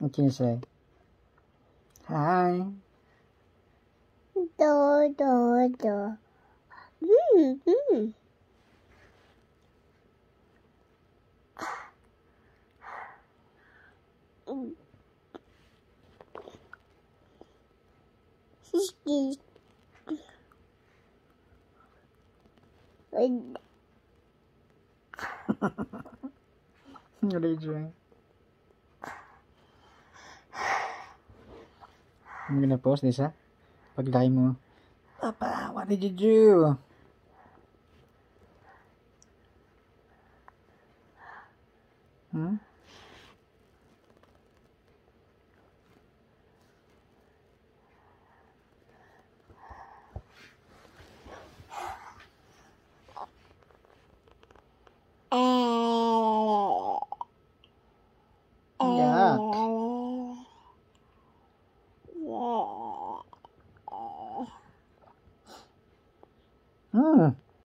What can you say? Hi. Do, do, do. Mm, mm. What are you doing? I'm gonna post this, ha? Paglaki mo. Papa, what did you do? Hmm? Hmm.